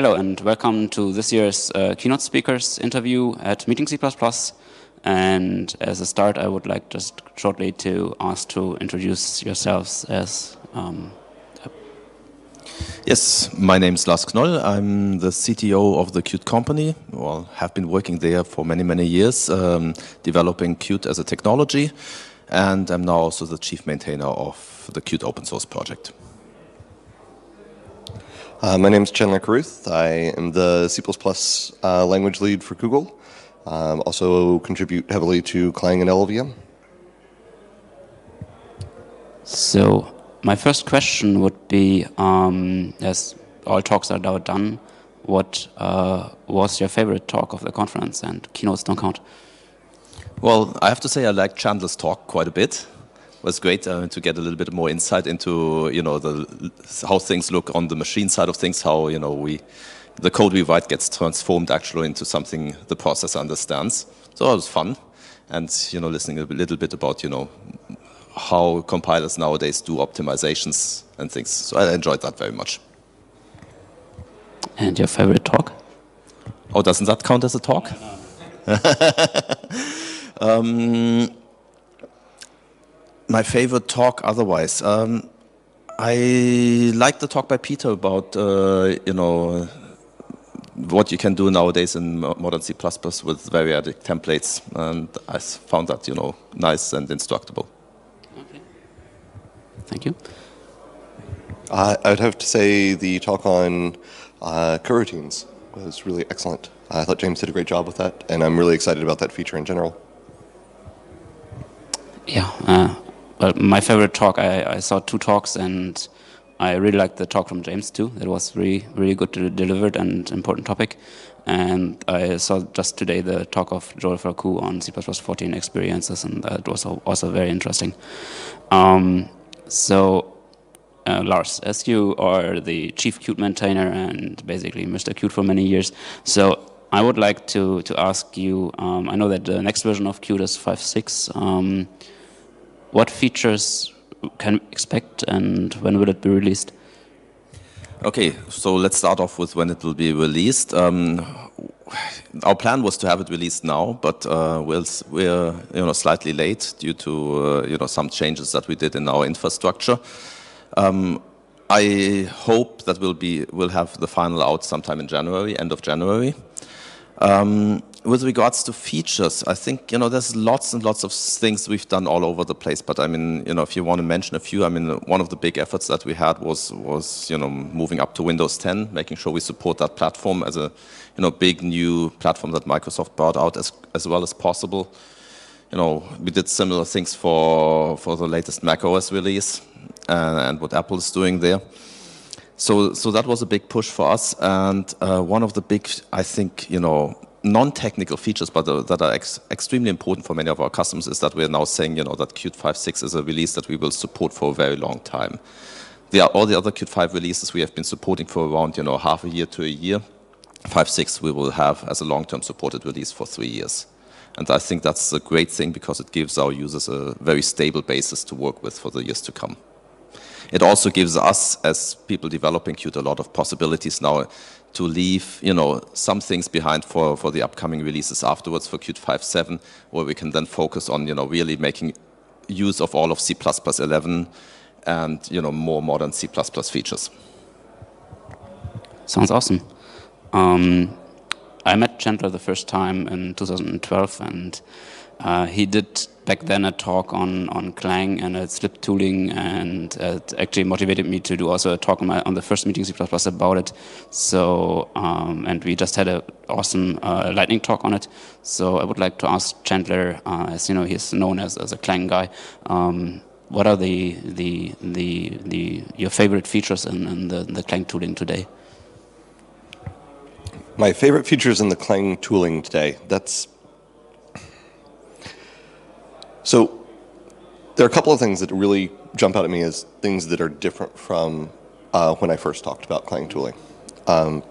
hello and welcome to this year's uh, keynote speakers interview at Meeting C++. And as a start, I would like just shortly to ask to introduce yourselves as. Um, yes, my name is Lars Knoll. I'm the CTO of the Qt company. Well, have been working there for many, many years, um, developing Qt as a technology. And I'm now also the chief maintainer of the Qt open source project. Uh, my name is Chandler Carruth. I am the C++ uh, language lead for Google. Um, also contribute heavily to Clang and LLVM. So my first question would be, um, as all talks are now done, what uh, was your favorite talk of the conference and keynotes don't count? Well, I have to say I liked Chandler's talk quite a bit was great uh, to get a little bit more insight into you know the how things look on the machine side of things, how you know we the code we write gets transformed actually into something the processor understands. So it was fun, and you know listening a little bit about you know how compilers nowadays do optimizations and things. So I enjoyed that very much. And your favorite talk? Oh, doesn't that count as a talk? um, my favorite talk otherwise. Um, I like the talk by Peter about, uh, you know, what you can do nowadays in modern C++ with variadic templates, and I found that, you know, nice and instructable. Okay. Thank you. Uh, I would have to say the talk on uh, coroutines was really excellent. I thought James did a great job with that, and I'm really excited about that feature in general. Yeah, uh, well, my favorite talk, I, I, saw two talks and I really liked the talk from James too. It was really, really good to delivered and important topic. And I saw just today the talk of Joel Farquhar on C++ 14 experiences, and that was also very interesting. Um, so, uh, Lars, as you are the chief Qt maintainer and basically Mr. Qt for many years, so I would like to to ask you. Um, I know that the next version of Qt is 5.6. Um, what features can we expect and when will it be released? Okay, so let's start off with when it will be released. Um, our plan was to have it released now, but uh, we'll, we're you know slightly late due to uh, you know some changes that we did in our infrastructure. Um, I hope that we'll be we'll have the final out sometime in January, end of January. Um, with regards to features, I think you know there's lots and lots of things we've done all over the place. But I mean, you know, if you want to mention a few, I mean, one of the big efforts that we had was was you know moving up to Windows 10, making sure we support that platform as a you know big new platform that Microsoft brought out as as well as possible. You know, we did similar things for for the latest Mac OS release uh, and what Apple is doing there. So so that was a big push for us, and uh, one of the big, I think, you know non-technical features, but uh, that are ex extremely important for many of our customers, is that we're now saying, you know, that Qt 5.6 is a release that we will support for a very long time. The, all the other Qt 5 releases we have been supporting for around, you know, half a year to a year. 5.6 we will have as a long-term supported release for three years. And I think that's a great thing because it gives our users a very stable basis to work with for the years to come. It also gives us, as people developing Qt, a lot of possibilities now to leave, you know, some things behind for, for the upcoming releases afterwards for Qt 5.7, where we can then focus on, you know, really making use of all of C++ 11 and, you know, more modern C++ features. Sounds awesome. Um, I met Chandler the first time in 2012, and uh, he did back then a talk on, on Clang and its lib tooling, and it actually motivated me to do also a talk on, my, on the first meeting C++ about it. So, um, and we just had an awesome uh, lightning talk on it. So I would like to ask Chandler, uh, as you know, he's known as, as a Clang guy. Um, what are the, the, the, the, your favorite features in, in the, the Clang tooling today? My favorite features in the Clang tooling today, that's so there are a couple of things that really jump out at me as things that are different from uh, when I first talked about Clang tooling. Um,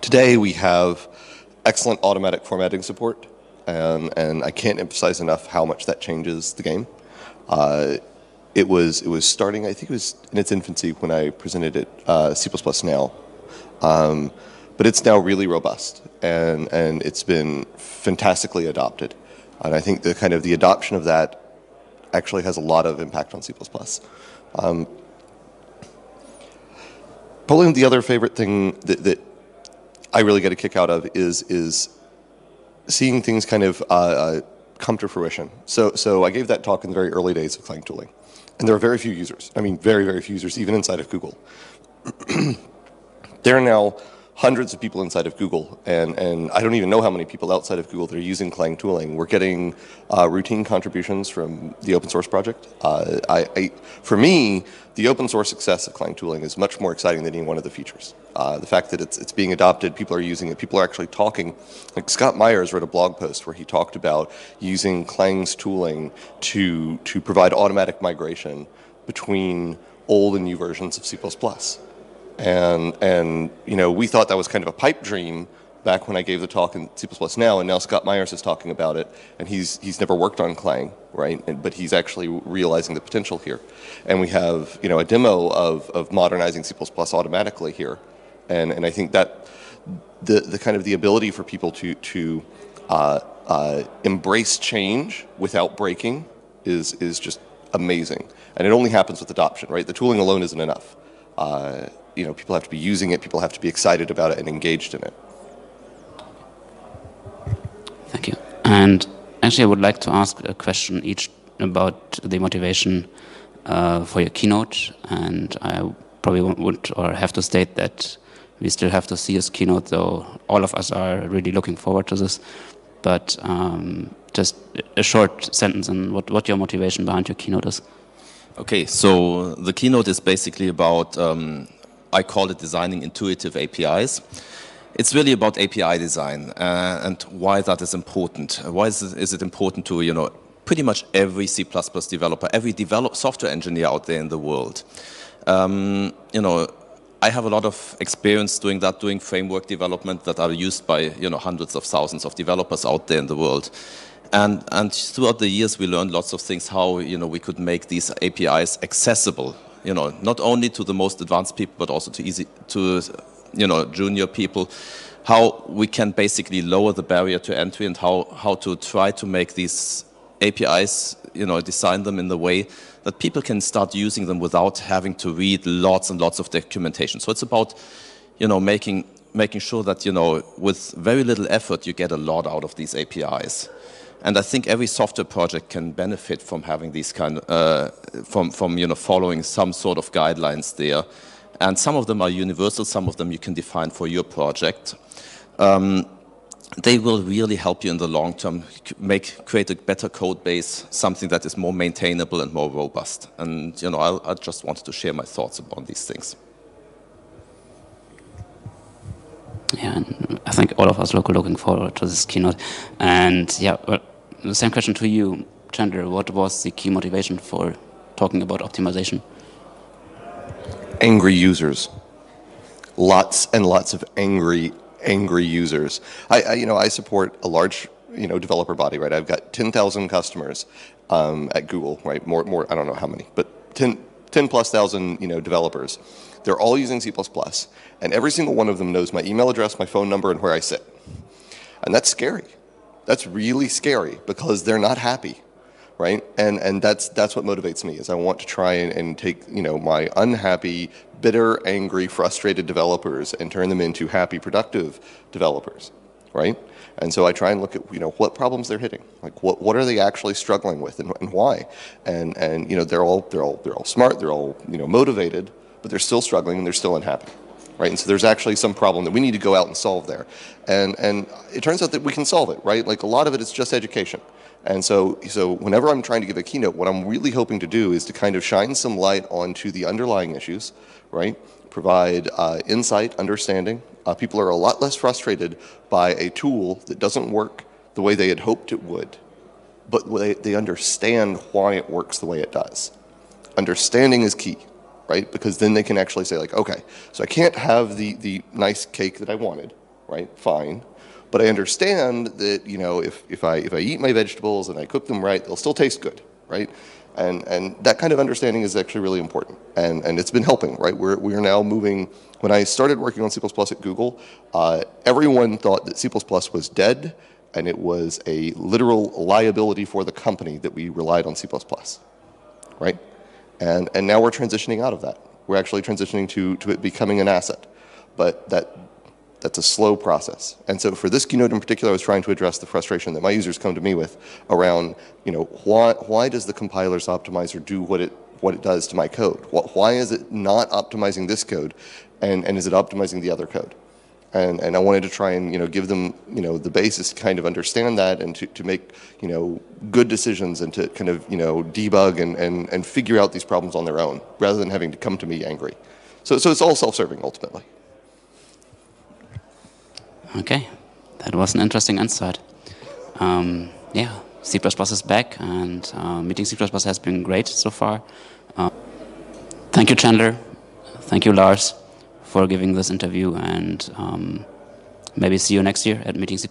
today we have excellent automatic formatting support, and, and I can't emphasize enough how much that changes the game. Uh, it was it was starting. I think it was in its infancy when I presented it uh, C++ Now, Um, but it's now really robust, and, and it's been fantastically adopted. And I think the kind of the adoption of that actually has a lot of impact on C++. Um, probably the other favorite thing that, that I really get a kick out of is, is seeing things kind of uh, uh, come to fruition. So, so I gave that talk in the very early days of Clang tooling. And there are very few users. I mean, very, very few users, even inside of Google. there are now hundreds of people inside of Google, and, and I don't even know how many people outside of Google that are using Clang tooling. We're getting uh, routine contributions from the open source project. Uh, I, I, for me, the open source success of Clang tooling is much more exciting than any one of the features. Uh, the fact that it's, it's being adopted, people are using it, people are actually talking. Like Scott Meyers wrote a blog post where he talked about using Clang's tooling to, to provide automatic migration between old and new versions of C++. And, and, you know, we thought that was kind of a pipe dream back when I gave the talk in C++ Now, and now Scott Meyers is talking about it, and he's, he's never worked on Clang, right? And, but he's actually realizing the potential here. And we have, you know, a demo of, of modernizing C++ automatically here. And, and I think that the, the kind of the ability for people to, to uh, uh, embrace change without breaking is, is just amazing. And it only happens with adoption, right? The tooling alone isn't enough. Uh, you know, people have to be using it, people have to be excited about it and engaged in it. Thank you. And actually, I would like to ask a question each about the motivation uh, for your keynote. And I probably would or have to state that we still have to see his keynote, though all of us are really looking forward to this. But um, just a short sentence on what, what your motivation behind your keynote is. Okay, so the keynote is basically about um, I call it designing intuitive APIs. It's really about API design uh, and why that is important. Why is it, is it important to, you know, pretty much every C++ developer, every develop software engineer out there in the world. Um, you know, I have a lot of experience doing that, doing framework development that are used by you know hundreds of thousands of developers out there in the world. And, and throughout the years, we learned lots of things how you know we could make these APIs accessible you know, not only to the most advanced people, but also to easy to, you know, junior people, how we can basically lower the barrier to entry and how, how to try to make these APIs, you know, design them in the way that people can start using them without having to read lots and lots of documentation. So it's about, you know, making making sure that, you know, with very little effort, you get a lot out of these APIs. And I think every software project can benefit from having these kind of, uh, from, from, you know, following some sort of guidelines there. And some of them are universal, some of them you can define for your project. Um, they will really help you in the long term, make, create a better code base, something that is more maintainable and more robust. And, you know, I, I just wanted to share my thoughts about these things. Yeah, I think all of us are looking forward to this keynote. And yeah, well, the same question to you, Chandler. What was the key motivation for talking about optimization? Angry users. Lots and lots of angry, angry users. I, I you know, I support a large, you know, developer body, right? I've got 10,000 customers um, at Google, right? More, more, I don't know how many, but 10, 10 plus thousand, you know, developers. They're all using C++, and every single one of them knows my email address, my phone number, and where I sit. And that's scary. That's really scary because they're not happy, right? And and that's that's what motivates me is I want to try and, and take you know my unhappy, bitter, angry, frustrated developers and turn them into happy, productive developers, right? And so I try and look at you know what problems they're hitting, like what what are they actually struggling with and, and why, and and you know they're all they're all they're all smart, they're all you know motivated, but they're still struggling and they're still unhappy. Right? And so there's actually some problem that we need to go out and solve there. And, and it turns out that we can solve it, right? Like a lot of it is just education. And so, so whenever I'm trying to give a keynote, what I'm really hoping to do is to kind of shine some light onto the underlying issues, right? Provide uh, insight, understanding. Uh, people are a lot less frustrated by a tool that doesn't work the way they had hoped it would, but they, they understand why it works the way it does. Understanding is key right? Because then they can actually say like, okay, so I can't have the, the nice cake that I wanted, right? Fine. But I understand that, you know, if, if, I, if I eat my vegetables and I cook them right, they'll still taste good, right? And, and that kind of understanding is actually really important. And, and it's been helping, right? We're, we are now moving. When I started working on C at Google, uh, everyone thought that C was dead and it was a literal liability for the company that we relied on C++, right? And, and now we're transitioning out of that. We're actually transitioning to, to it becoming an asset. But that, that's a slow process. And so for this keynote in particular, I was trying to address the frustration that my users come to me with around, you know, why, why does the compiler's optimizer do what it, what it does to my code? Why is it not optimizing this code and, and is it optimizing the other code? And, and I wanted to try and you know give them you know the basis to kind of understand that and to, to make you know good decisions and to kind of you know debug and, and, and figure out these problems on their own rather than having to come to me angry. So, so it's all self-serving ultimately. Okay, that was an interesting insight. Um, yeah, C++ is back and uh, meeting C++ has been great so far. Uh, thank you, Chandler. Thank you, Lars for giving this interview and um, maybe see you next year at Meeting C++.